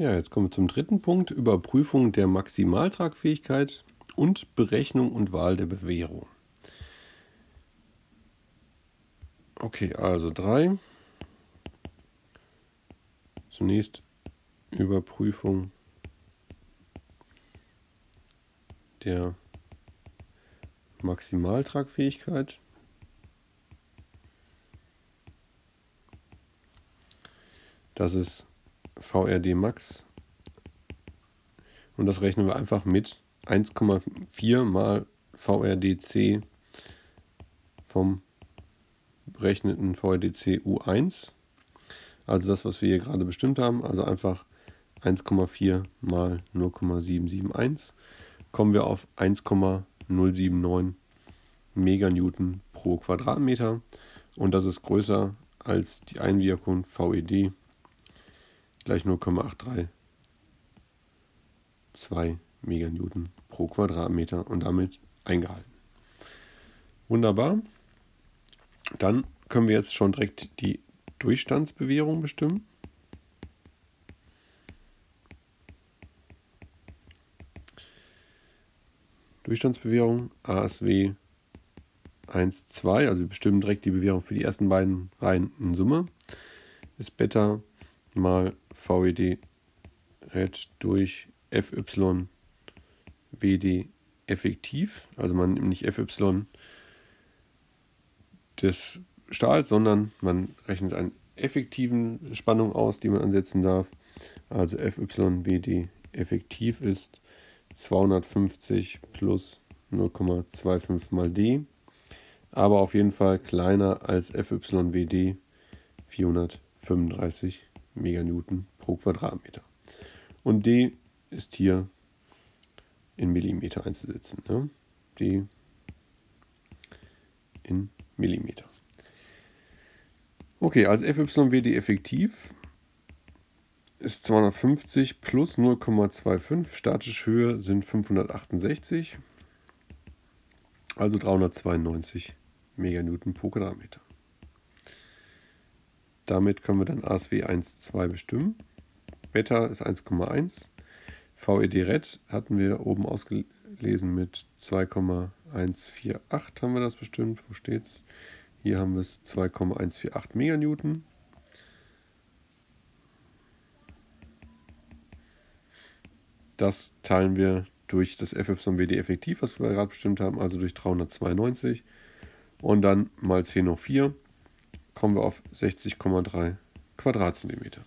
Ja, jetzt kommen wir zum dritten Punkt, Überprüfung der Maximaltragfähigkeit und Berechnung und Wahl der Bewährung. Okay, also drei. Zunächst Überprüfung der Maximaltragfähigkeit. Das ist VRD Max. Und das rechnen wir einfach mit 1,4 mal VRDC vom berechneten VRDC U1. Also das, was wir hier gerade bestimmt haben. Also einfach 1,4 mal 0,771. Kommen wir auf 1,079 Meganewton pro Quadratmeter. Und das ist größer als die Einwirkung VED gleich 0,832 Meganewton pro Quadratmeter und damit eingehalten. Wunderbar. Dann können wir jetzt schon direkt die Durchstandsbewährung bestimmen. Durchstandsbewährung ASW 1, 2, also wir bestimmen direkt die Bewährung für die ersten beiden Reihen in Summe, ist Beta mal VED red durch FY WD effektiv. Also man nimmt nicht FY des Stahls, sondern man rechnet eine effektiven Spannung aus, die man ansetzen darf. Also FYWD effektiv ist 250 plus 0,25 mal D, aber auf jeden Fall kleiner als FYWD 435 Meganewton pro Quadratmeter. Und D ist hier in Millimeter einzusetzen. Ne? D in Millimeter. Okay, also FYWD effektiv ist 250 plus 0,25. Statische Höhe sind 568, also 392 Meganewton pro Quadratmeter. Damit können wir dann ASW 1,2 bestimmen. Beta ist 1,1. VED Red hatten wir oben ausgelesen mit 2,148 haben wir das bestimmt. Wo steht's? Hier haben wir es 2,148 Meganewton. Das teilen wir durch das FYWD effektiv, was wir gerade bestimmt haben, also durch 392. Und dann mal 10 hoch 4 kommen wir auf 60,3 Quadratzentimeter.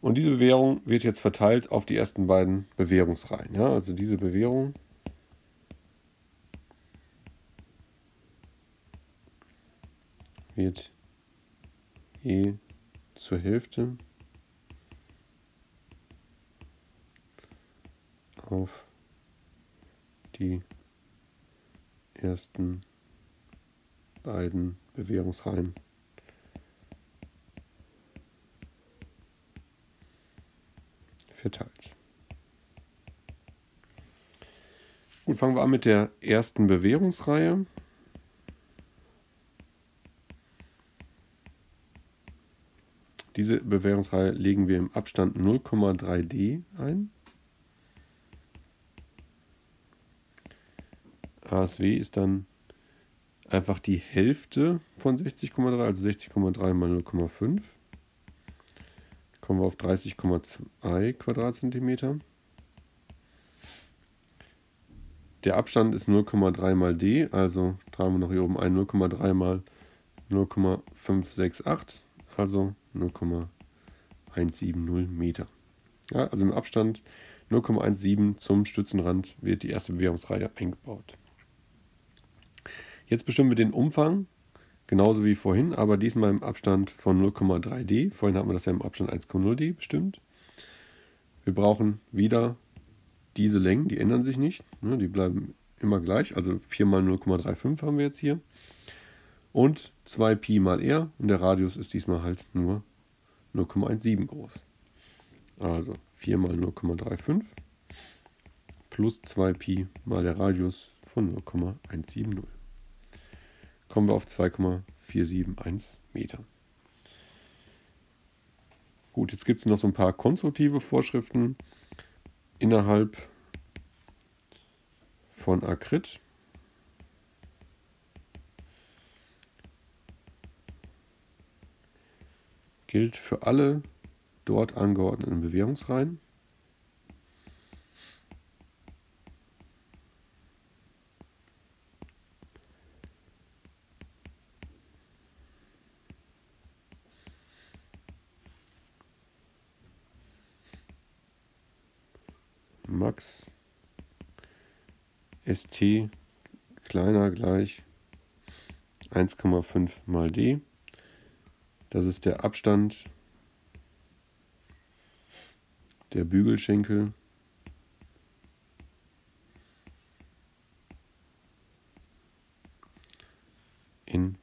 Und diese Bewährung wird jetzt verteilt auf die ersten beiden Bewährungsreihen. Ja, also diese Bewährung wird je zur Hälfte auf die ersten beiden Bewährungsreihen. verteilt. Gut, fangen wir an mit der ersten Bewährungsreihe. Diese Bewährungsreihe legen wir im Abstand 0,3d ein. ASW ist dann einfach die Hälfte von 60,3, also 60,3 mal 0,5. Kommen wir auf 30,2 Quadratzentimeter. Der Abstand ist 0,3 mal d, also tragen wir noch hier oben ein 0,3 mal 0,568, also 0,170 Meter. Ja, also im Abstand 0,17 zum Stützenrand wird die erste Bewährungsreihe eingebaut. Jetzt bestimmen wir den Umfang, genauso wie vorhin, aber diesmal im Abstand von 0,3d. Vorhin hatten wir das ja im Abstand 1,0d bestimmt. Wir brauchen wieder diese Längen, die ändern sich nicht, ne, die bleiben immer gleich, also 4 mal 0,35 haben wir jetzt hier. Und 2 Pi mal r und der Radius ist diesmal halt nur 0,17 groß. Also 4 mal 0,35 plus 2 Pi mal der Radius von 0,170 kommen wir auf 2,471 Meter. Gut, jetzt gibt es noch so ein paar konstruktive Vorschriften innerhalb von Acryt. Gilt für alle dort angeordneten Bewährungsreihen. Max st kleiner gleich 1,5 mal d. Das ist der Abstand der Bügelschenkel in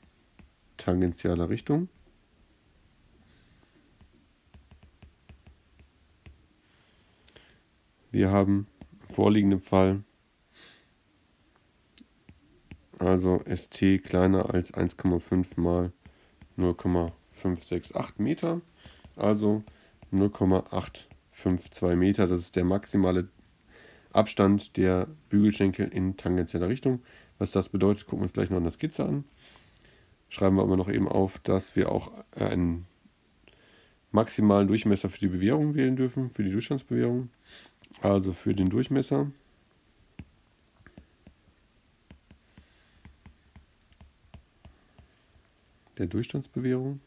tangentialer Richtung. Wir haben im vorliegenden Fall also ST kleiner als 1,5 mal 0,568 Meter, also 0,852 Meter. Das ist der maximale Abstand der Bügelschenkel in tangentieller Richtung. Was das bedeutet, gucken wir uns gleich noch in der Skizze an. Schreiben wir aber noch eben auf, dass wir auch einen maximalen Durchmesser für die Bewehrung wählen dürfen, für die Durchstandsbewehrung. Also für den Durchmesser. Der Durchstandsbewährung.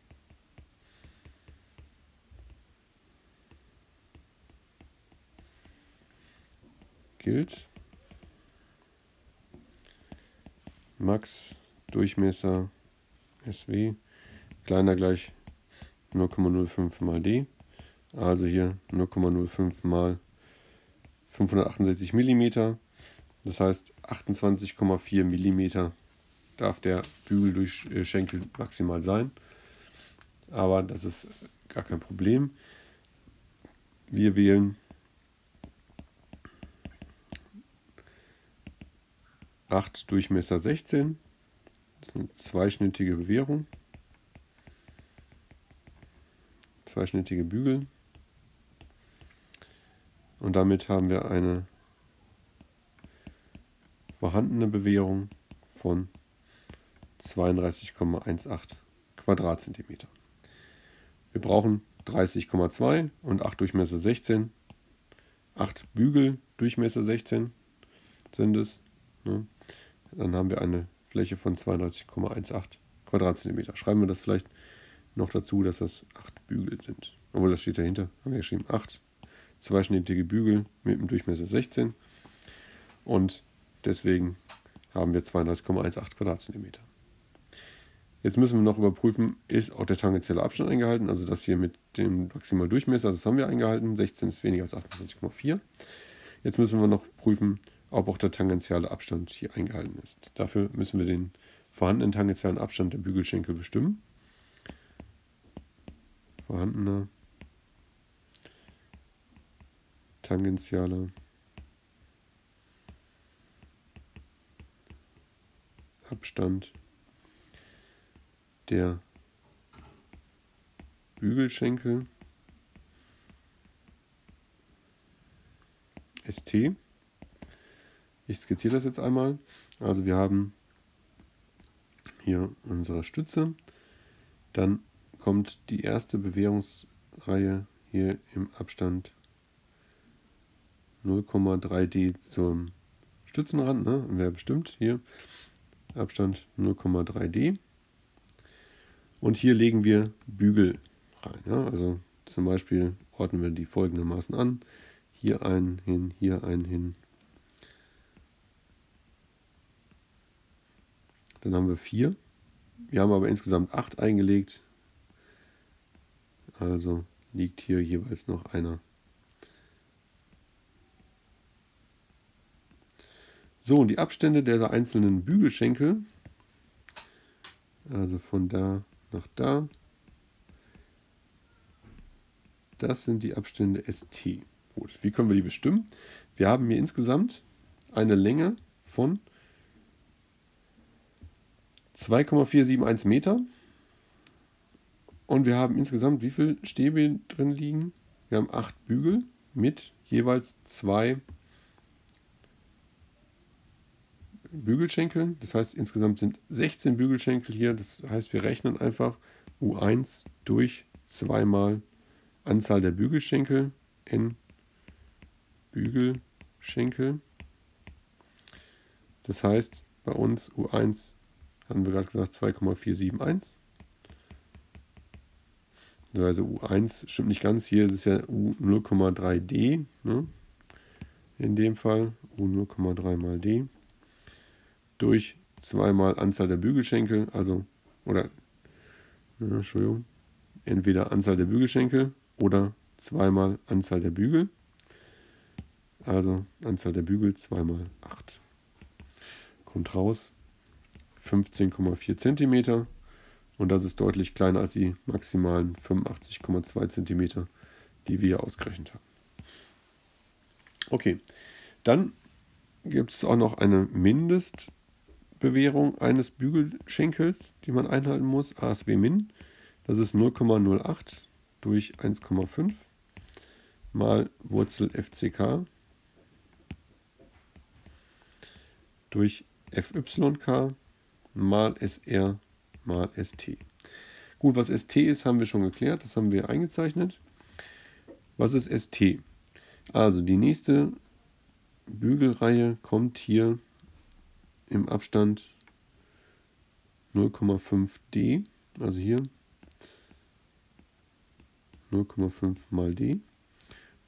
Gilt. Max Durchmesser SW kleiner gleich 0,05 mal D, also hier 0,05 mal 568 mm. Das heißt 28,4 mm darf der Bügel durch äh, Schenkel maximal sein. Aber das ist gar kein Problem. Wir wählen 8 Durchmesser 16. Das ist eine zweischnittige Bewehrung. Zweischnittige Bügel. Und damit haben wir eine vorhandene Bewährung von 32,18 Quadratzentimeter. Wir brauchen 30,2 und 8 Durchmesser 16. 8 Bügel Durchmesser 16 sind es. Ne? Dann haben wir eine Fläche von 32,18 Quadratzentimeter. Schreiben wir das vielleicht noch dazu, dass das 8 Bügel sind. Obwohl das steht dahinter, haben wir geschrieben 8 zweischnittige Bügel mit einem Durchmesser 16 und deswegen haben wir 32,18 Quadratzentimeter. Jetzt müssen wir noch überprüfen, ist auch der tangentielle Abstand eingehalten, also das hier mit dem maximalen Durchmesser, das haben wir eingehalten, 16 ist weniger als 28,4. Jetzt müssen wir noch prüfen, ob auch der tangentiale Abstand hier eingehalten ist. Dafür müssen wir den vorhandenen tangentialen Abstand der Bügelschenkel bestimmen. Vorhandener tangentialer Abstand der Bügelschenkel ST. Ich skizziere das jetzt einmal. Also wir haben hier unsere Stütze. Dann kommt die erste Bewährungsreihe hier im Abstand 0,3D zum Stützenrand. Ne? Wäre bestimmt hier Abstand 0,3D. Und hier legen wir Bügel rein. Ja? Also zum Beispiel ordnen wir die folgendermaßen an. Hier einen hin, hier einen hin. Dann haben wir vier. Wir haben aber insgesamt acht eingelegt. Also liegt hier jeweils noch einer So, und die Abstände der einzelnen Bügelschenkel, also von da nach da, das sind die Abstände ST. Gut, wie können wir die bestimmen? Wir haben hier insgesamt eine Länge von 2,471 Meter. Und wir haben insgesamt wie viele Stäbe drin liegen? Wir haben acht Bügel mit jeweils zwei Bügelschenkeln. Das heißt, insgesamt sind 16 Bügelschenkel hier. Das heißt, wir rechnen einfach U1 durch zweimal Anzahl der Bügelschenkel n Bügelschenkel. Das heißt, bei uns U1 haben wir gerade gesagt 2,471. Also U1 stimmt nicht ganz. Hier ist es ja U0,3D. Ne? In dem Fall U0,3 mal D durch zweimal Anzahl der Bügelschenkel, also oder ne, Entschuldigung, entweder Anzahl der Bügelschenkel oder zweimal Anzahl der Bügel. Also Anzahl der Bügel zweimal 8. Kommt raus 15,4 cm und das ist deutlich kleiner als die maximalen 85,2 cm, die wir ausgerechnet haben. Okay, dann gibt es auch noch eine Mindestbewährung eines Bügelschenkels, die man einhalten muss, ASW min. Das ist 0,08 durch 1,5 mal Wurzel FCK durch FYK mal SR mal ST. Gut, was ST ist, haben wir schon geklärt. Das haben wir eingezeichnet. Was ist ST? Also die nächste Bügelreihe kommt hier im Abstand 0,5D. Also hier 0,5 mal D.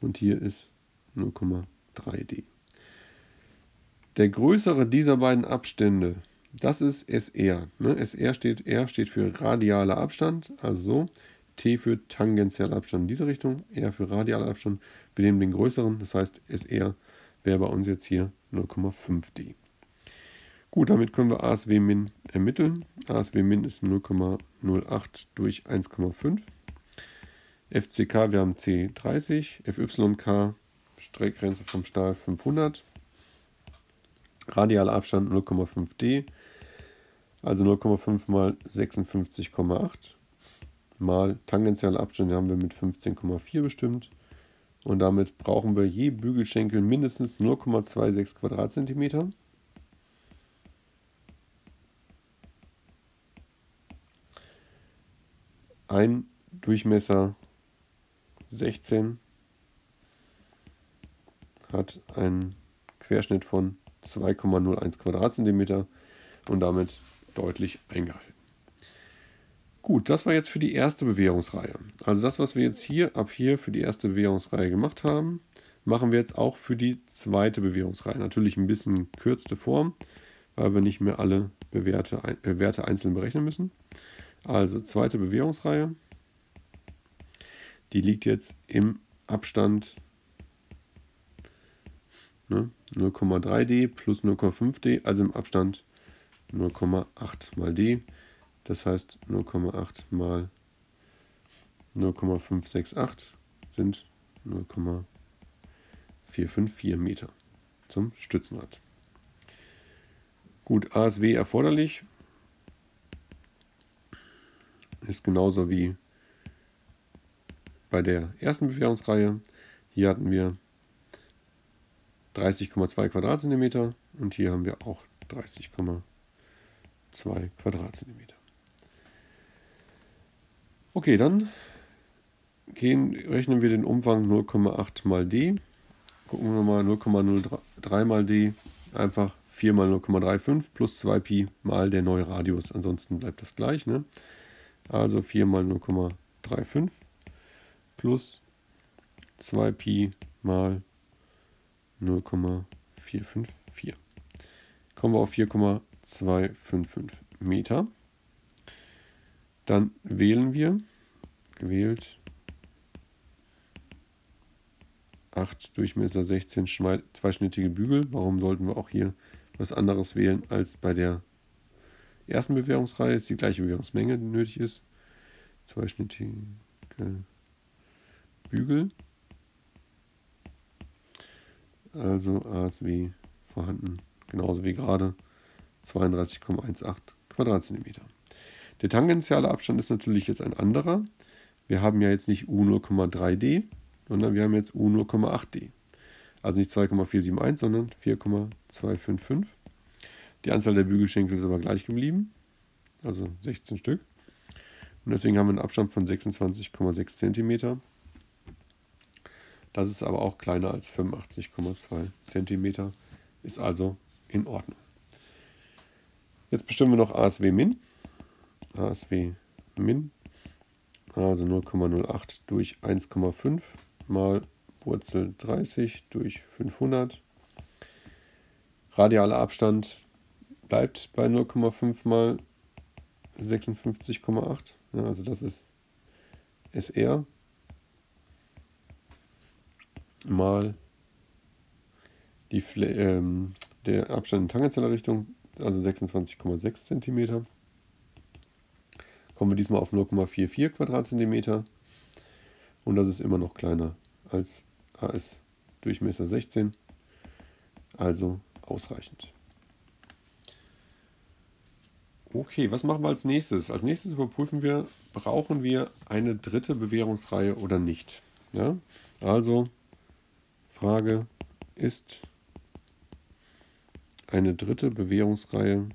Und hier ist 0,3D. Der größere dieser beiden Abstände das ist SR. Ne? SR steht, R steht für radialer Abstand, also so. T für tangentieller Abstand in diese Richtung, R für radialer Abstand. Wir nehmen den größeren, das heißt SR wäre bei uns jetzt hier 0,5D. Gut, damit können wir ASW min ermitteln. ASW min ist 0,08 durch 1,5. FCK, wir haben C30, FYK, Streckgrenze vom Stahl 500. Radialer Abstand 0,5D, also 0,5 mal 56,8 mal tangentiale Abstände haben wir mit 15,4 bestimmt. Und damit brauchen wir je Bügelschenkel mindestens 0,26 Quadratzentimeter. Ein Durchmesser 16 hat einen Querschnitt von 2,01 Quadratzentimeter und damit deutlich eingehalten. Gut, das war jetzt für die erste Bewährungsreihe. Also das, was wir jetzt hier ab hier für die erste Bewährungsreihe gemacht haben, machen wir jetzt auch für die zweite Bewährungsreihe. Natürlich ein bisschen kürzte Form, weil wir nicht mehr alle Bewerte, äh, Werte einzeln berechnen müssen. Also zweite Bewährungsreihe, die liegt jetzt im Abstand ne, 0,3D plus 0,5D, also im Abstand 0,8 mal D. Das heißt 0,8 mal 0,568 sind 0,454 Meter zum Stützenrad. Gut, ASW erforderlich ist genauso wie bei der ersten Bewährungsreihe. Hier hatten wir 30,2 Quadratzentimeter und hier haben wir auch 30,2 Quadratzentimeter. Okay, dann gehen, rechnen wir den Umfang 0,8 mal d. Gucken wir mal 0,03 mal d, einfach 4 mal 0,35 plus 2 Pi mal der neue Radius. Ansonsten bleibt das gleich. Ne? Also 4 mal 0,35 plus 2 Pi mal 0,454. Kommen wir auf 4,255 Meter. Dann wählen wir, gewählt, 8 Durchmesser 16 zweischnittige Bügel. Warum sollten wir auch hier was anderes wählen als bei der ersten Bewährungsreihe? Ist die gleiche Bewährungsmenge, die nötig ist. Zweischnittige Bügel also ASW vorhanden, genauso wie gerade 32,18 Quadratzentimeter. Der tangentiale Abstand ist natürlich jetzt ein anderer. Wir haben ja jetzt nicht U0,3D, sondern wir haben jetzt U0,8D. Also nicht 2,471, sondern 4,255. Die Anzahl der Bügelschenkel ist aber gleich geblieben, also 16 Stück. Und deswegen haben wir einen Abstand von 26,6 cm. Das ist aber auch kleiner als 85,2 cm, ist also in Ordnung. Jetzt bestimmen wir noch ASW min. ASW min, also 0,08 durch 1,5 mal Wurzel 30 durch 500. Radialer Abstand bleibt bei 0,5 mal 56,8. Ja, also das ist SR mal die, ähm, der Abstand in tangentieller Richtung, also 26,6 cm. Kommen wir diesmal auf 0,44 Quadratzentimeter und das ist immer noch kleiner als AS Durchmesser 16, also ausreichend. Okay, was machen wir als nächstes? Als nächstes überprüfen wir, brauchen wir eine dritte Bewährungsreihe oder nicht. Ja? Also, Frage, ist eine dritte Bewährungsreihe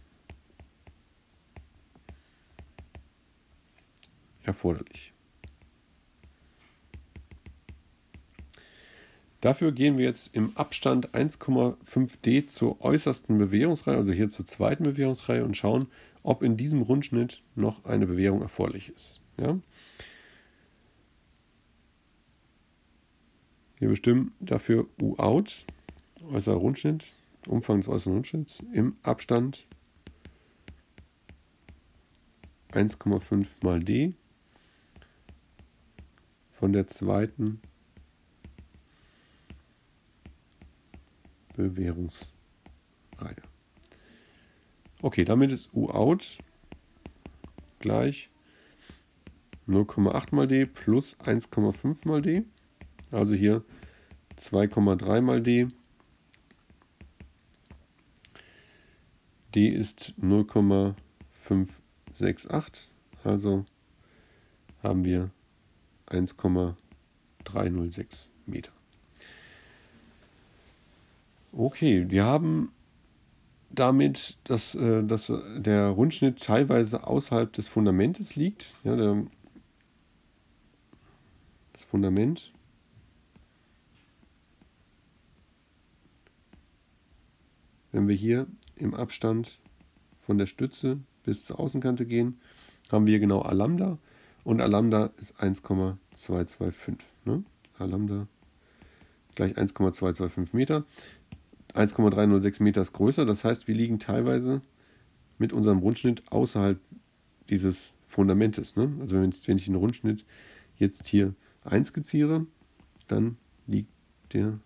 erforderlich? Dafür gehen wir jetzt im Abstand 1,5d zur äußersten Bewährungsreihe, also hier zur zweiten Bewährungsreihe und schauen, ob in diesem Rundschnitt noch eine Bewährung erforderlich ist. Ja? Wir bestimmen dafür U-out, äußerer Rundschnitt, Umfang des äußeren Rundschnitts, im Abstand 1,5 mal d von der zweiten Bewährungsreihe. Okay, damit ist U out gleich 0,8 mal d plus 1,5 mal d. Also hier 2,3 mal d. d ist 0,568. Also haben wir 1,306 Meter. Okay, wir haben damit, dass, äh, dass der Rundschnitt teilweise außerhalb des Fundamentes liegt. Ja, der, das Fundament Wenn wir hier im Abstand von der Stütze bis zur Außenkante gehen, haben wir genau A Lambda und A Lambda ist 1,225. Ne? A Lambda gleich 1,225 Meter. 1,306 Meter ist größer. Das heißt, wir liegen teilweise mit unserem Rundschnitt außerhalb dieses Fundamentes. Ne? Also wenn, wenn ich den Rundschnitt jetzt hier einskizziere, dann liegt der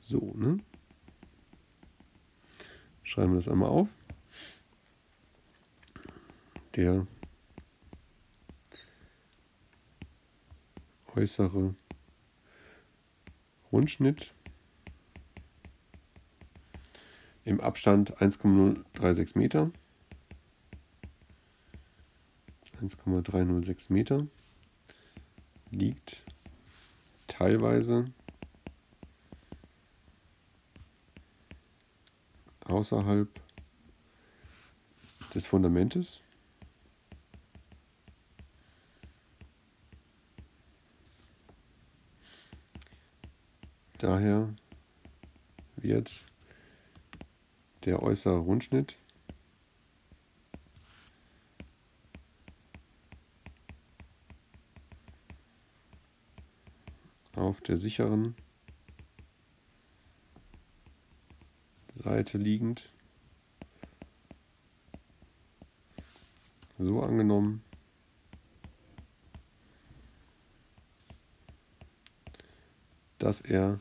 so. Ne? Schreiben wir das einmal auf. Der äußere Rundschnitt im Abstand 1,036 Meter. 1,306 Meter liegt teilweise außerhalb des Fundamentes. Daher wird der äußere Rundschnitt. Auf der sicheren. Seite liegend. So angenommen, dass er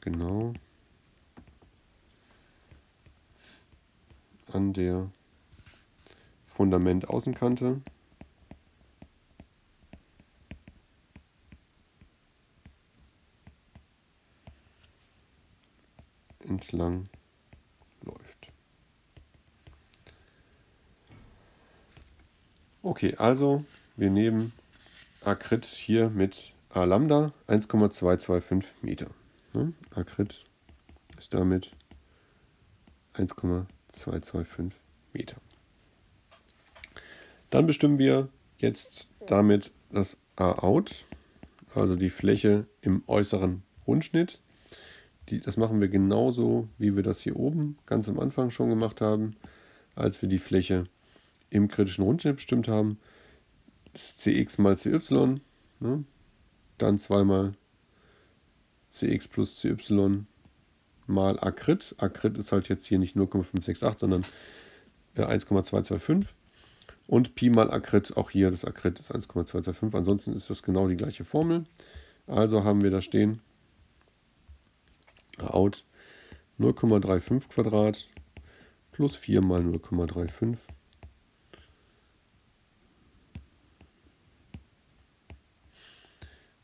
genau an der Fundamentaußenkante. entlang läuft. Okay, also wir nehmen Akrit hier mit A Lambda 1,225 Meter. Ne? Akrit ist damit 1,225 Meter. Dann bestimmen wir jetzt damit das A-Out, also die Fläche im äußeren Rundschnitt. Die, das machen wir genauso, wie wir das hier oben ganz am Anfang schon gemacht haben, als wir die Fläche im kritischen Rundschnitt bestimmt haben. Das Cx mal Cy, ne? dann zweimal Cx plus Cy mal Akrit. Akrit ist halt jetzt hier nicht 0,568, sondern 1,225. Äh, Und Pi mal Akrit, auch hier das Akrit ist 1,225. Ansonsten ist das genau die gleiche Formel. Also haben wir da stehen out 0,35 Quadrat plus 4 mal 0,35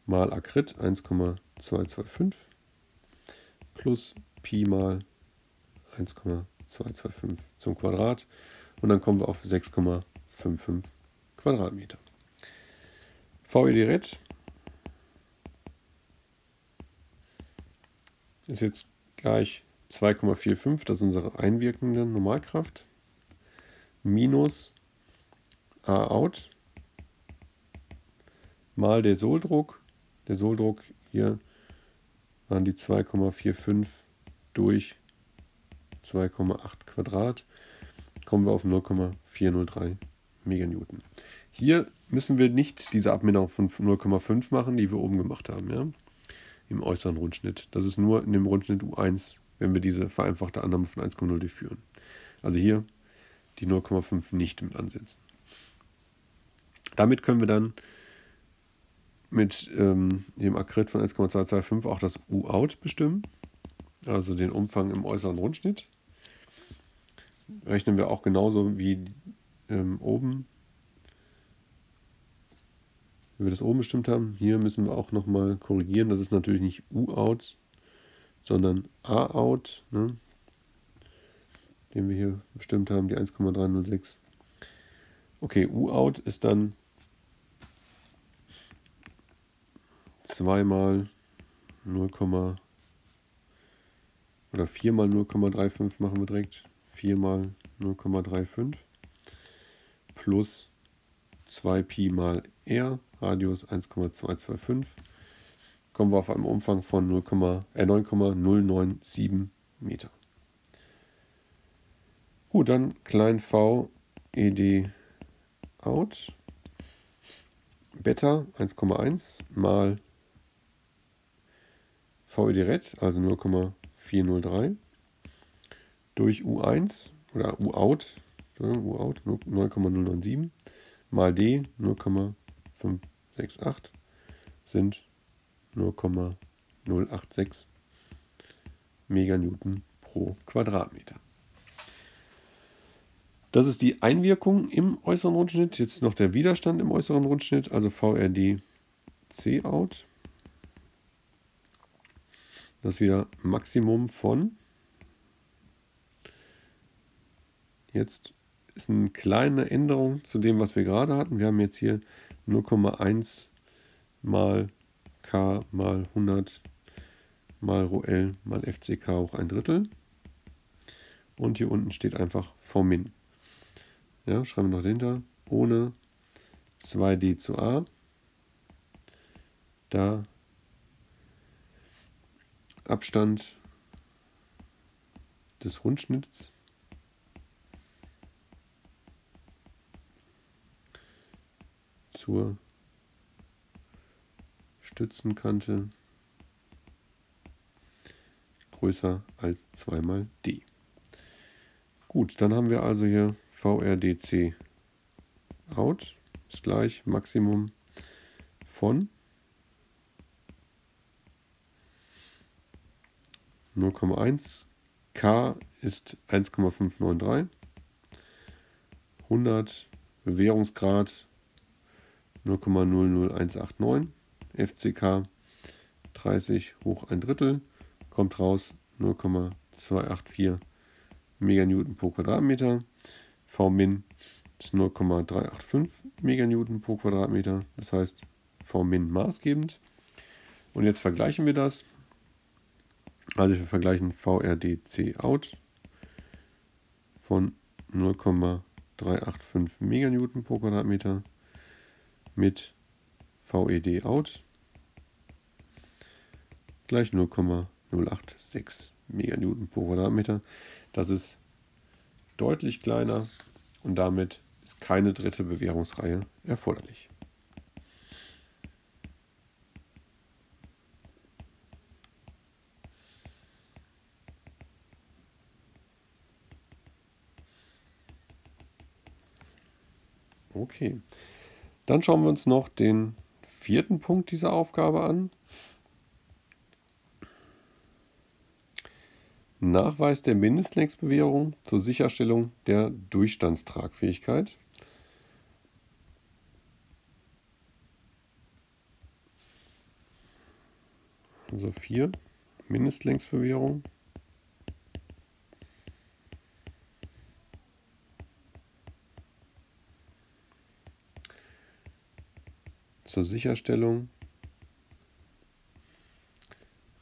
mal Akrit 1,225 plus Pi mal 1,225 zum Quadrat und dann kommen wir auf 6,55 Quadratmeter. VED Red ist jetzt gleich 2,45, das ist unsere einwirkende Normalkraft, minus A out mal der Sohldruck. Der Sohldruck hier waren die 2,45 durch 2,8 Quadrat. Kommen wir auf 0,403 Meganewton. Hier müssen wir nicht diese Abminderung von 0,5 machen, die wir oben gemacht haben. Ja? im äußeren Rundschnitt. Das ist nur in dem Rundschnitt U1, wenn wir diese vereinfachte Annahme von 1,0 durchführen. Also hier die 0,5 nicht mit ansetzen. Damit können wir dann mit ähm, dem Akrit von 1,225 auch das U-Out bestimmen, also den Umfang im äußeren Rundschnitt. Rechnen wir auch genauso wie ähm, oben wie wir das oben bestimmt haben. Hier müssen wir auch nochmal korrigieren. Das ist natürlich nicht U-Out, sondern A-Out, ne? den wir hier bestimmt haben, die 1,306. Okay, U-Out ist dann zweimal 0, oder 4 mal 0,35 machen wir direkt. 4 mal 0,35 plus 2 Pi mal R Radius 1,225, kommen wir auf einen Umfang von äh, 9,097 Meter. Gut, dann klein v ed out Beta 1,1 mal VED red, also 0,403 durch U1 oder U-out, U-out 9,097 mal D 0,5 6, 8 sind 0,086 Meganewton pro Quadratmeter. Das ist die Einwirkung im äußeren Rundschnitt. Jetzt noch der Widerstand im äußeren Rundschnitt, also VRD C-Out. Das wieder Maximum von. Jetzt ist eine kleine Änderung zu dem, was wir gerade hatten. Wir haben jetzt hier 0,1 mal k mal 100 mal ρl mal fck hoch ein Drittel. Und hier unten steht einfach v min. Ja, schreiben wir noch dahinter. Ohne 2d zu a. Da Abstand des Rundschnitts. Zur Stützenkante. Größer als 2 mal d. Gut, dann haben wir also hier VRDC out. Ist gleich Maximum von 0,1 K ist 1,593 100 Bewährungsgrad 0,00189 FCK 30 hoch ein Drittel kommt raus 0,284 Meganewton pro Quadratmeter. V min ist 0,385 Meganewton pro Quadratmeter. Das heißt V min maßgebend. Und jetzt vergleichen wir das. Also wir vergleichen VRDC out von 0,385 Meganewton pro Quadratmeter mit VED out gleich 0,086 Meganewton pro Quadratmeter. Das ist deutlich kleiner und damit ist keine dritte Bewährungsreihe erforderlich. Okay, dann schauen wir uns noch den vierten Punkt dieser Aufgabe an. Nachweis der Mindestlängsbewährung zur Sicherstellung der Durchstandstragfähigkeit. Also 4 Mindestlängsbewährung. Zur Sicherstellung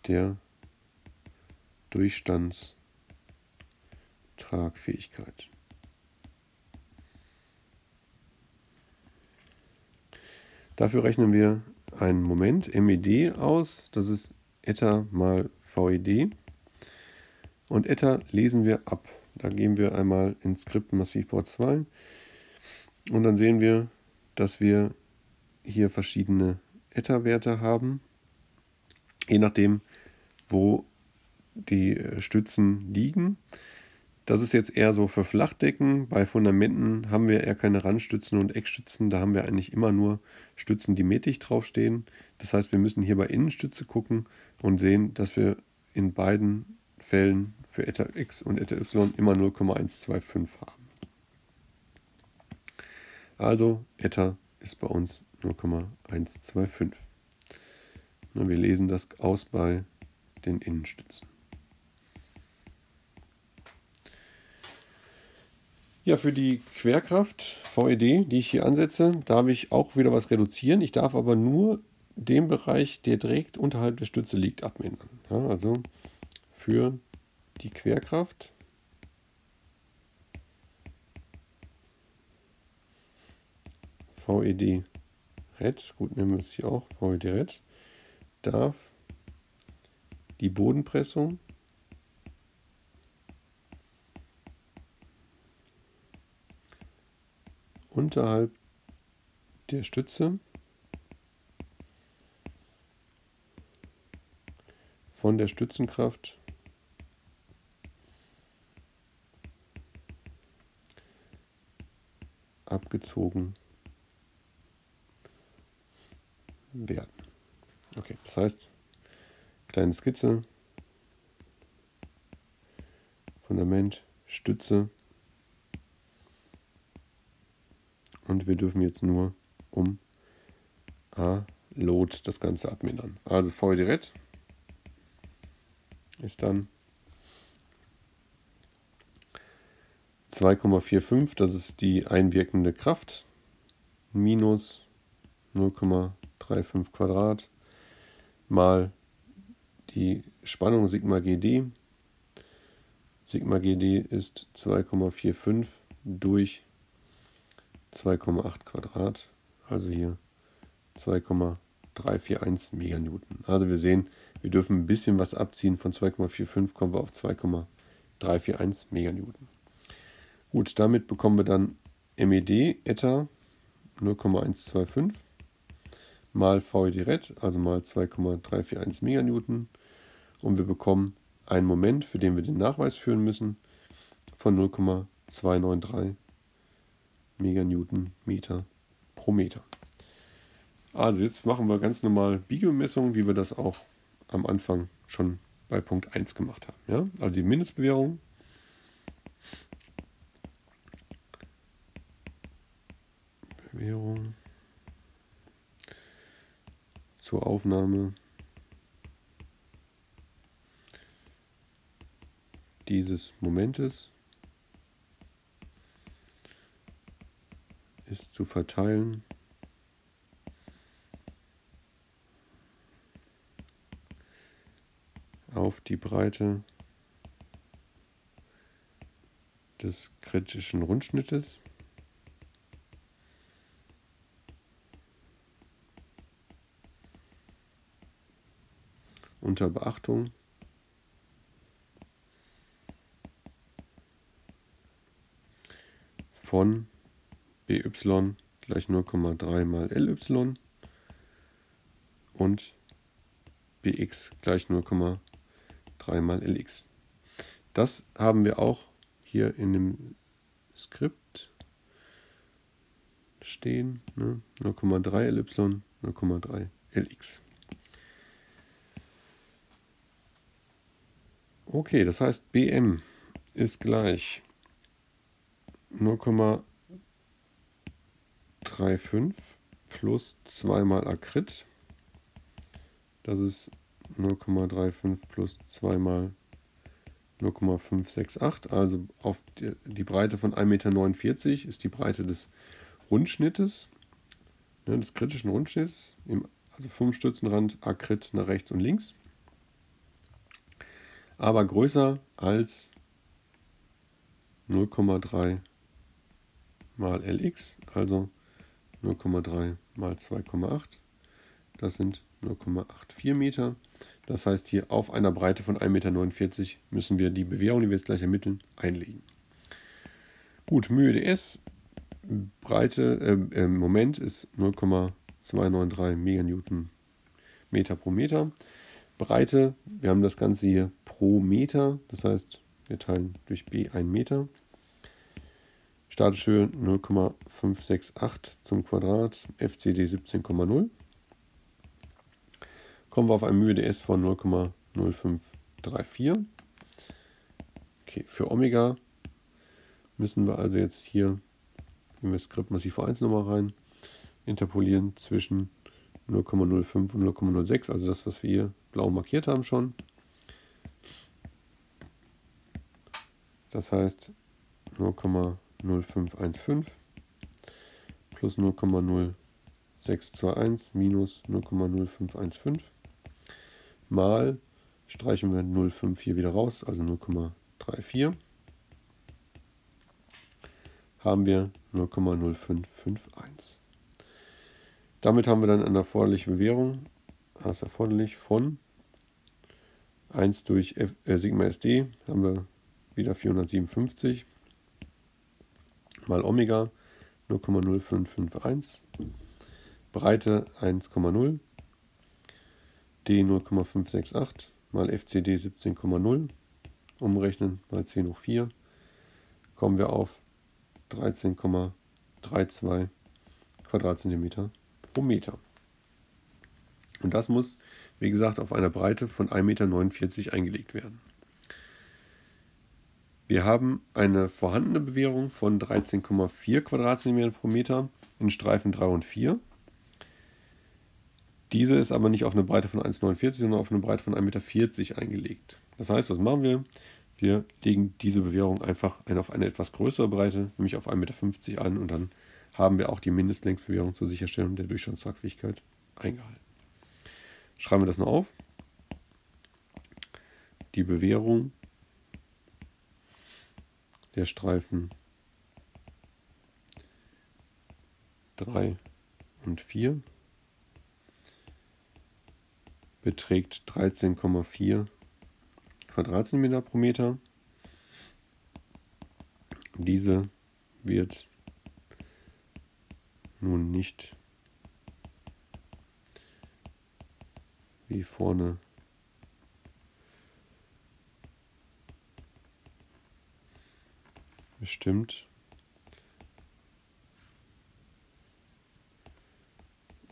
der Durchstandstragfähigkeit. Dafür rechnen wir einen Moment MED aus, das ist Eta mal VED. Und Eta lesen wir ab. Da gehen wir einmal ins Skript Massivport 2 und dann sehen wir, dass wir hier verschiedene Eta-Werte haben, je nachdem, wo die äh, Stützen liegen. Das ist jetzt eher so für Flachdecken. Bei Fundamenten haben wir eher keine Randstützen und Eckstützen. Da haben wir eigentlich immer nur Stützen, die mittig draufstehen. Das heißt, wir müssen hier bei Innenstütze gucken und sehen, dass wir in beiden Fällen für Eta X und Eta Y immer 0,125 haben. Also Eta ist bei uns 0,125. Wir lesen das aus bei den Innenstützen. Ja, für die Querkraft VED, die ich hier ansetze, darf ich auch wieder was reduzieren. Ich darf aber nur den Bereich, der direkt unterhalb der Stütze liegt, abmindern. Ja, also für die Querkraft VED Red, gut nehmen wir es hier auch, VED Red, darf die Bodenpressung unterhalb der Stütze von der Stützenkraft abgezogen werden. Okay, das heißt, kleine Skizze, Fundament, Stütze, und wir dürfen jetzt nur um A Load das Ganze abmindern. Also V direkt ist dann 2,45, das ist die einwirkende Kraft, minus 0,35 Quadrat mal die Spannung Sigma GD. Sigma GD ist 2,45 durch 2,8 Quadrat, also hier 2,341 Meganewton. Also wir sehen, wir dürfen ein bisschen was abziehen. Von 2,45 kommen wir auf 2,341 Meganewton. Gut, damit bekommen wir dann MED Eta 0,125 mal VED Red, also mal 2,341 Meganewton. Und wir bekommen einen Moment, für den wir den Nachweis führen müssen, von 0,293 Meganewton Meter pro Meter. Also jetzt machen wir ganz normal Biegemessungen, wie wir das auch am Anfang schon bei Punkt 1 gemacht haben. Ja? Also die Mindestbewährung. Bewährung zur Aufnahme dieses Momentes zu verteilen. auf die Breite des kritischen Rundschnittes. Unter Beachtung von BY gleich 0,3 mal LY und BX gleich 0,3 mal Lx. Das haben wir auch hier in dem Skript stehen. Ne? 0,3 Ly, 0,3 Lx. Okay, das heißt BM ist gleich 0,35 plus 2 mal Akrit. Das ist 0,35 plus 2 mal 0,568. Also auf die, Breite von 1,49 Meter ist die Breite des Rundschnittes, ne, des kritischen Rundschnitts, also vom Stützenrand Akrit nach rechts und links. Aber größer als 0,3 mal Lx, also 0,3 mal 2,8. Das sind 0,84 Meter. Das heißt, hier auf einer Breite von 1,49 Meter müssen wir die Bewährung, die wir jetzt gleich ermitteln, einlegen. Gut, Mühe ds, Breite, äh, Moment ist 0,293 Meganewton Meter pro Meter. Breite, wir haben das Ganze hier pro Meter, das heißt, wir teilen durch b 1 Meter. Statische Höhe 0,568 zum Quadrat, FCD 17,0 kommen wir auf ein ds von 0,0534. Okay, für Omega müssen wir also jetzt hier, nehmen wir Skript massiv V1 nochmal rein, interpolieren zwischen 0,05 und 0,06, also das, was wir hier blau markiert haben schon. Das heißt 0,0515 plus 0,0621 minus 0,0515 mal, streichen wir 0,5 hier wieder raus, also 0,34, haben wir 0,0551. Damit haben wir dann eine erforderliche Bewährung, als erforderlich von 1 durch F, äh, Sigma SD haben wir wieder 457 mal Omega 0,0551, Breite 1,0 D 0,568 mal FCD 17,0 umrechnen mal 10 hoch 4 kommen wir auf 13,32 Quadratzentimeter pro Meter. Und das muss, wie gesagt, auf einer Breite von 1,49 Meter eingelegt werden. Wir haben eine vorhandene Bewährung von 13,4 Quadratzentimeter pro Meter in Streifen 3 und 4. Diese ist aber nicht auf eine Breite von 1,49, sondern auf eine Breite von 1,40 Meter eingelegt. Das heißt, was machen wir? Wir legen diese Bewährung einfach auf eine etwas größere Breite, nämlich auf 1,50 Meter an und dann haben wir auch die Mindestlängsbewährung zur Sicherstellung der Durchstandstragfähigkeit eingehalten. Schreiben wir das noch auf. Die Bewährung der Streifen 3 und 4 beträgt 13,4 Quadratzentimeter pro Meter. Diese wird nun nicht wie vorne. Bestimmt.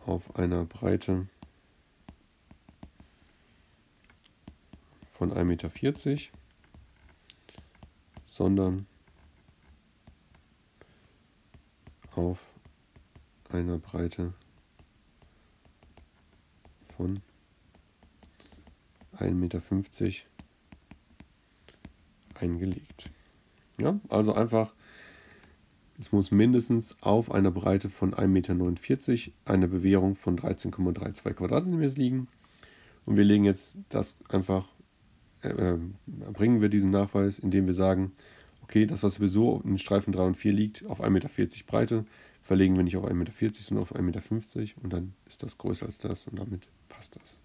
Auf einer Breite von 1,40 Meter, sondern auf einer Breite von 1,50 Meter eingelegt. Ja, also einfach es muss mindestens auf einer Breite von 1,49 Meter eine Bewährung von 13,32 Quadratzentimeter liegen. Und wir legen jetzt das einfach, äh, äh bringen wir diesen Nachweis, indem wir sagen, okay, das, was sowieso in Streifen 3 und 4 liegt, auf 1,40 Meter Breite, verlegen wir nicht auf 1,40 Meter, sondern auf 1,50 Meter und dann ist das größer als das und damit passt das.